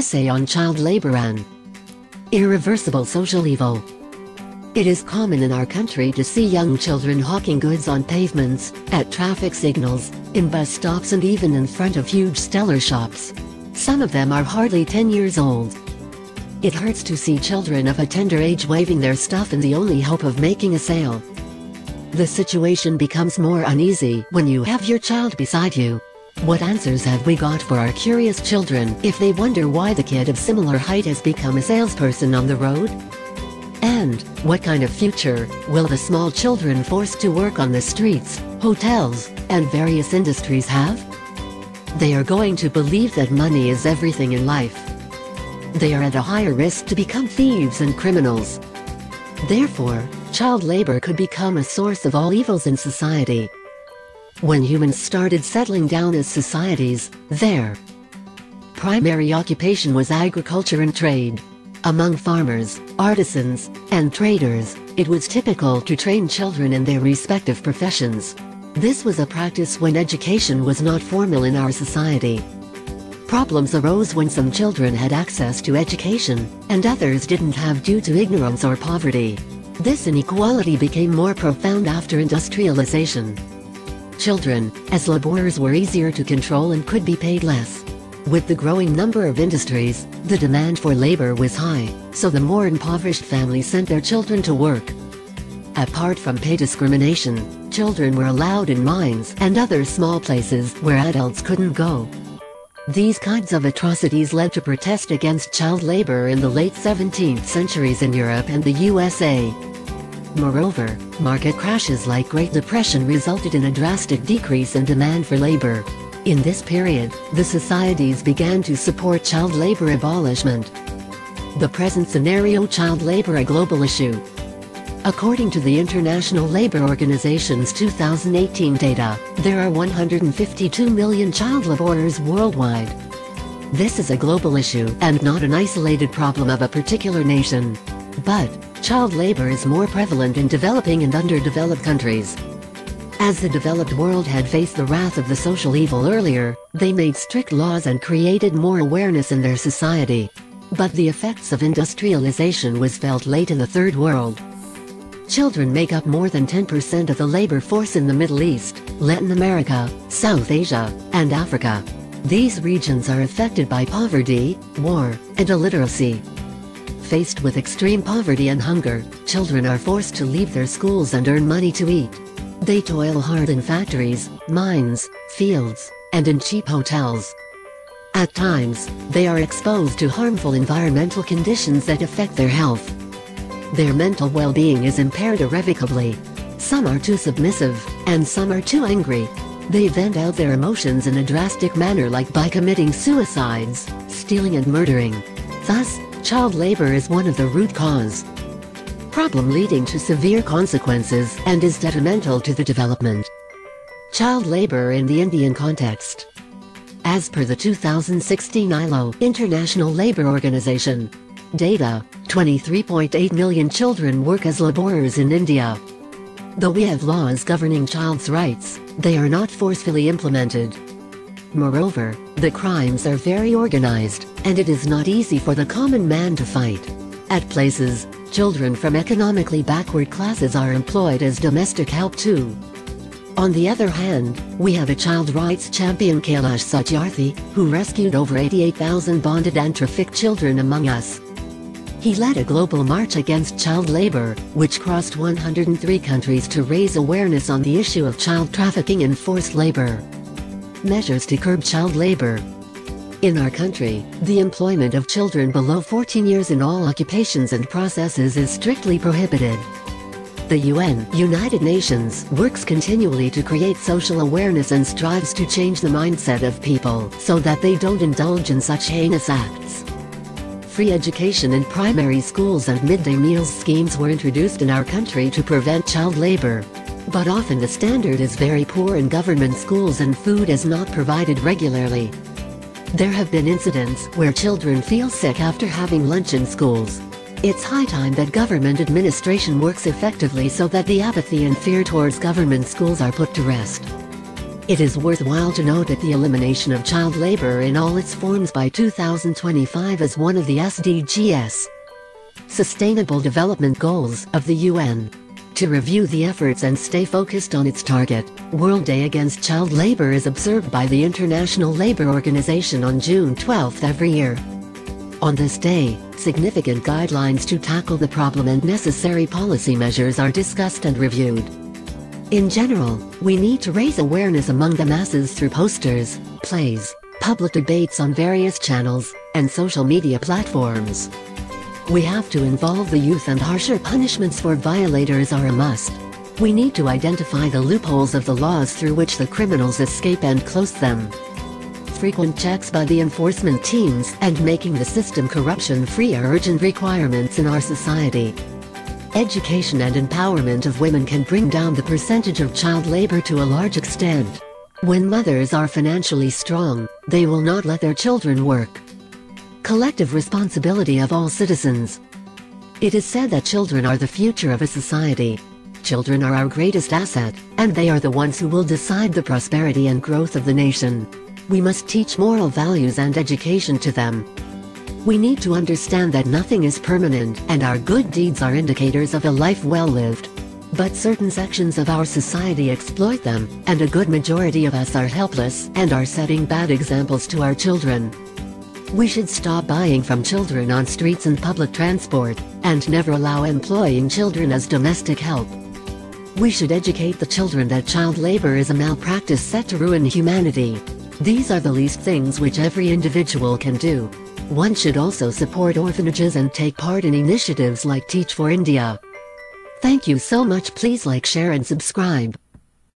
Essay on Child Labor and Irreversible Social Evil. It is common in our country to see young children hawking goods on pavements, at traffic signals, in bus stops and even in front of huge stellar shops. Some of them are hardly 10 years old. It hurts to see children of a tender age waving their stuff in the only hope of making a sale. The situation becomes more uneasy when you have your child beside you. What answers have we got for our curious children if they wonder why the kid of similar height has become a salesperson on the road? And, what kind of future will the small children forced to work on the streets, hotels, and various industries have? They are going to believe that money is everything in life. They are at a higher risk to become thieves and criminals. Therefore, child labor could become a source of all evils in society. When humans started settling down as societies, their primary occupation was agriculture and trade. Among farmers, artisans, and traders, it was typical to train children in their respective professions. This was a practice when education was not formal in our society. Problems arose when some children had access to education, and others didn't have due to ignorance or poverty. This inequality became more profound after industrialization. Children, as laborers were easier to control and could be paid less. With the growing number of industries, the demand for labor was high, so the more impoverished families sent their children to work. Apart from pay discrimination, children were allowed in mines and other small places where adults couldn't go. These kinds of atrocities led to protest against child labor in the late 17th centuries in Europe and the USA. Moreover, market crashes like Great Depression resulted in a drastic decrease in demand for labor. In this period, the societies began to support child labor abolishment. The present scenario child labor a global issue. According to the International Labour Organization's 2018 data, there are 152 million child laborers worldwide. This is a global issue and not an isolated problem of a particular nation. But, child labor is more prevalent in developing and underdeveloped countries. As the developed world had faced the wrath of the social evil earlier, they made strict laws and created more awareness in their society. But the effects of industrialization was felt late in the third world. Children make up more than 10% of the labor force in the Middle East, Latin America, South Asia, and Africa. These regions are affected by poverty, war, and illiteracy. Faced with extreme poverty and hunger, children are forced to leave their schools and earn money to eat. They toil hard in factories, mines, fields, and in cheap hotels. At times, they are exposed to harmful environmental conditions that affect their health. Their mental well-being is impaired irrevocably. Some are too submissive, and some are too angry. They vent out their emotions in a drastic manner like by committing suicides, stealing and murdering. Thus, child labor is one of the root cause problem leading to severe consequences and is detrimental to the development. Child labor in the Indian context. As per the 2016 ILO International Labour Organization data, 23.8 million children work as laborers in India. Though we have laws governing child's rights, they are not forcefully implemented. Moreover, the crimes are very organized, and it is not easy for the common man to fight. At places, children from economically backward classes are employed as domestic help too. On the other hand, we have a child rights champion Kailash Satyarthi, who rescued over 88,000 bonded and trafficked children among us. He led a global march against child labor, which crossed 103 countries to raise awareness on the issue of child trafficking and forced labor. Measures to curb child labor, in our country, the employment of children below 14 years in all occupations and processes is strictly prohibited. The UN, United Nations, works continually to create social awareness and strives to change the mindset of people so that they don't indulge in such heinous acts. Free education in primary schools and midday meals schemes were introduced in our country to prevent child labor. But often the standard is very poor in government schools and food is not provided regularly. There have been incidents where children feel sick after having lunch in schools. It's high time that government administration works effectively so that the apathy and fear towards government schools are put to rest. It is worthwhile to note that the elimination of child labor in all its forms by 2025 is one of the SDGs Sustainable Development Goals of the UN. To review the efforts and stay focused on its target, World Day Against Child Labor is observed by the International Labour Organization on June 12 every year. On this day, significant guidelines to tackle the problem and necessary policy measures are discussed and reviewed. In general, we need to raise awareness among the masses through posters, plays, public debates on various channels, and social media platforms. We have to involve the youth and harsher punishments for violators are a must. We need to identify the loopholes of the laws through which the criminals escape and close them. Frequent checks by the enforcement teams and making the system corruption-free are urgent requirements in our society. Education and empowerment of women can bring down the percentage of child labor to a large extent. When mothers are financially strong, they will not let their children work collective responsibility of all citizens. It is said that children are the future of a society. Children are our greatest asset, and they are the ones who will decide the prosperity and growth of the nation. We must teach moral values and education to them. We need to understand that nothing is permanent, and our good deeds are indicators of a life well lived. But certain sections of our society exploit them, and a good majority of us are helpless and are setting bad examples to our children. We should stop buying from children on streets and public transport, and never allow employing children as domestic help. We should educate the children that child labor is a malpractice set to ruin humanity. These are the least things which every individual can do. One should also support orphanages and take part in initiatives like Teach for India. Thank you so much please like share and subscribe.